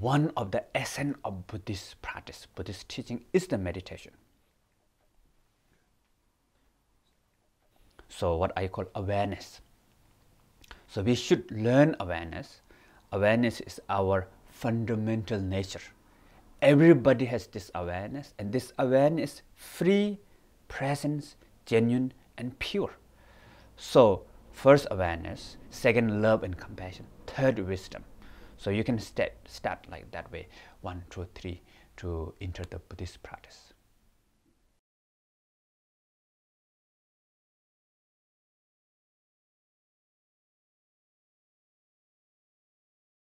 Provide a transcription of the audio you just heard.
one of the essence of Buddhist practice, Buddhist teaching is the meditation. So, what I call awareness. So, we should learn awareness. Awareness is our fundamental nature. Everybody has this awareness, and this awareness free, presence, genuine, and pure. So, first awareness, second love and compassion, third wisdom. So you can start, start like that way, one, two, three, to enter the Buddhist practice.